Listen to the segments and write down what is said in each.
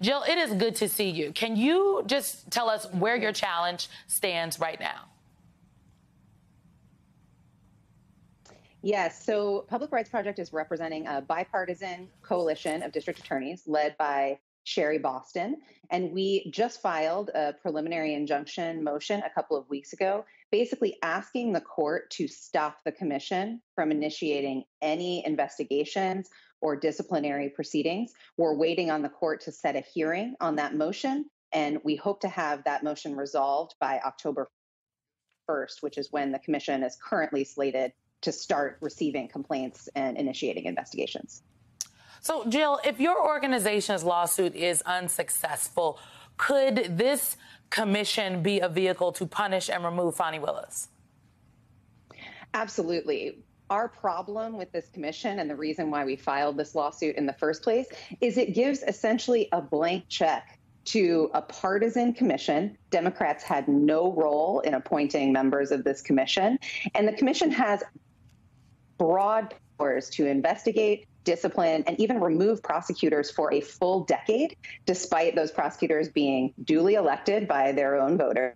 Jill, it is good to see you. Can you just tell us where your challenge stands right now? Yes, so Public Rights Project is representing a bipartisan coalition of district attorneys led by Sherry Boston. And we just filed a preliminary injunction motion a couple of weeks ago, basically asking the court to stop the commission from initiating any investigations or disciplinary proceedings. We're waiting on the court to set a hearing on that motion, and we hope to have that motion resolved by October 1st, which is when the commission is currently slated to start receiving complaints and initiating investigations. So, Jill, if your organization's lawsuit is unsuccessful, could this commission be a vehicle to punish and remove Fani Willis? Absolutely. Our problem with this commission and the reason why we filed this lawsuit in the first place is it gives essentially a blank check to a partisan commission. Democrats had no role in appointing members of this commission. And the commission has broad powers to investigate, discipline, and even remove prosecutors for a full decade, despite those prosecutors being duly elected by their own voters.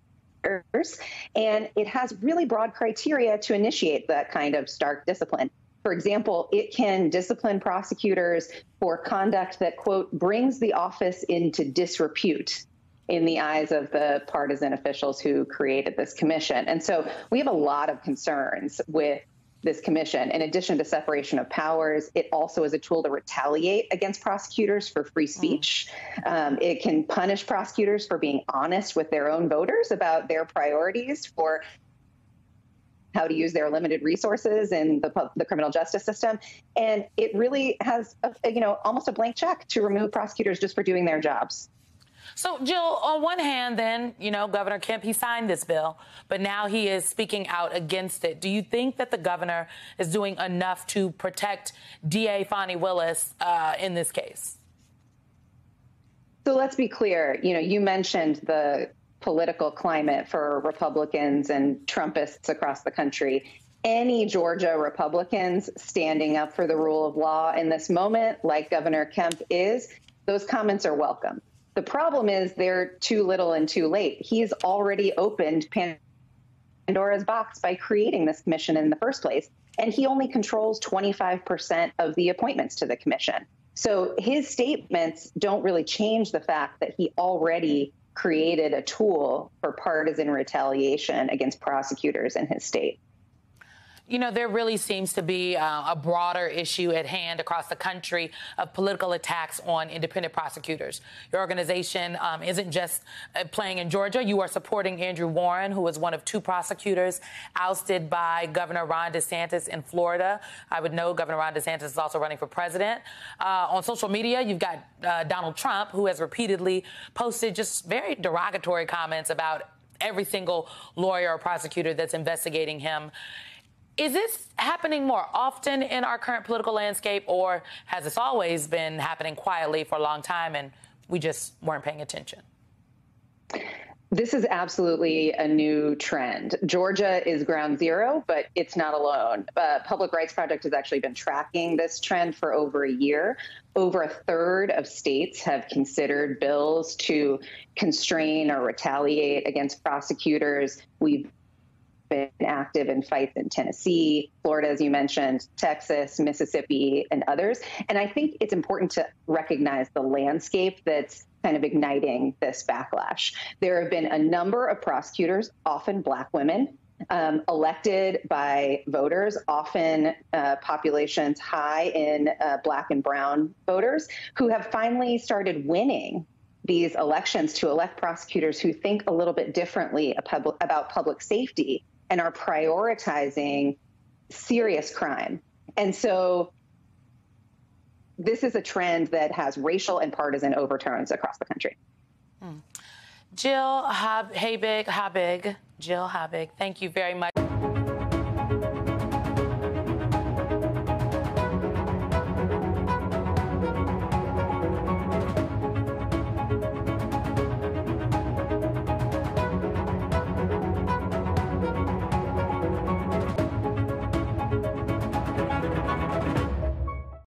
And it has really broad criteria to initiate that kind of stark discipline. For example, it can discipline prosecutors for conduct that, quote, brings the office into disrepute in the eyes of the partisan officials who created this commission. And so we have a lot of concerns with this commission. In addition to separation of powers, it also is a tool to retaliate against prosecutors for free mm. speech. Mm. Um, it can punish prosecutors for being honest with their own voters about their priorities for how to use their limited resources in the, the criminal justice system. And it really has, a, you know, almost a blank check to remove prosecutors just for doing their jobs. So, Jill, on one hand, then, you know, Governor Kemp, he signed this bill, but now he is speaking out against it. Do you think that the governor is doing enough to protect DA Fani Willis uh, in this case? So let's be clear. You know, you mentioned the political climate for Republicans and Trumpists across the country. Any Georgia Republicans standing up for the rule of law in this moment, like Governor Kemp is, those comments are welcome. The problem is they're too little and too late. He's already opened Pandora's box by creating this commission in the first place, and he only controls 25% of the appointments to the commission. So his statements don't really change the fact that he already created a tool for partisan retaliation against prosecutors in his state. You know, there really seems to be uh, a broader issue at hand across the country of political attacks on independent prosecutors. Your organization um, isn't just uh, playing in Georgia. You are supporting Andrew Warren, who is one of two prosecutors ousted by Governor Ron DeSantis in Florida. I would know Governor Ron DeSantis is also running for president. Uh, on social media, you've got uh, Donald Trump, who has repeatedly posted just very derogatory comments about every single lawyer or prosecutor that's investigating him. Is this happening more often in our current political landscape, or has this always been happening quietly for a long time and we just weren't paying attention? This is absolutely a new trend. Georgia is ground zero, but it's not alone. Uh, Public Rights Project has actually been tracking this trend for over a year. Over a third of states have considered bills to constrain or retaliate against prosecutors. We've been active in fights in Tennessee, Florida, as you mentioned, Texas, Mississippi, and others. And I think it's important to recognize the landscape that's kind of igniting this backlash. There have been a number of prosecutors, often Black women, um, elected by voters, often uh, populations high in uh, Black and Brown voters, who have finally started winning these elections to elect prosecutors who think a little bit differently about public safety and are prioritizing serious crime. And so this is a trend that has racial and partisan overtones across the country. Hmm. Jill Hab- Habig, Habig, Jill Habig, thank you very much.